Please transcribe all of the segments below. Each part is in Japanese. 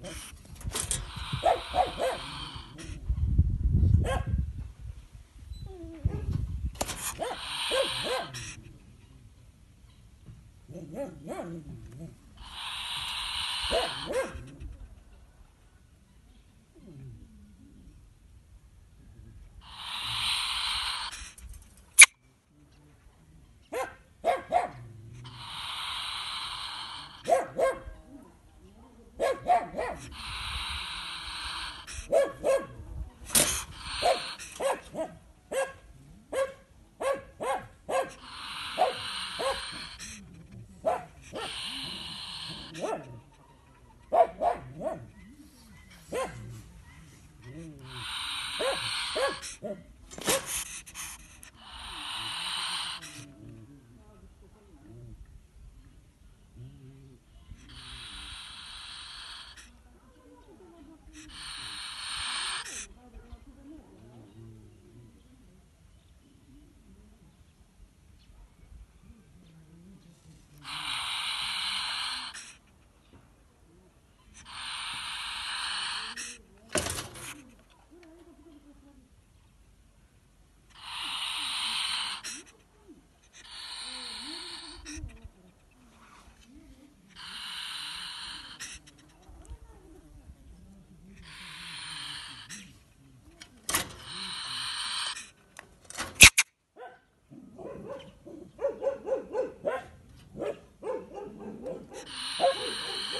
Yeah. Yeah.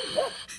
Oh!